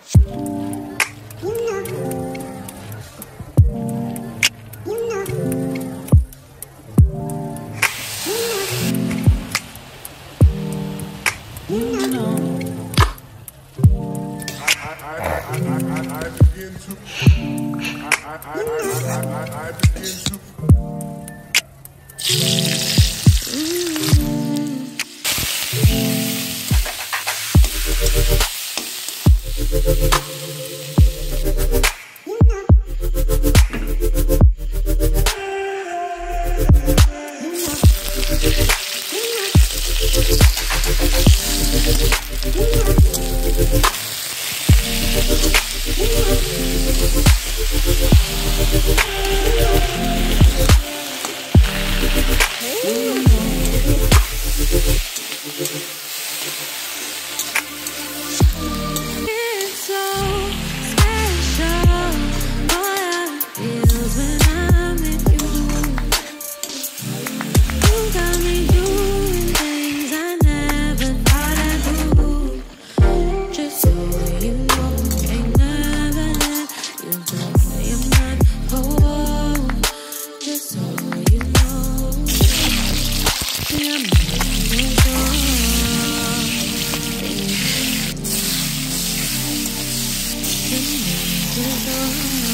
I begin to. 你的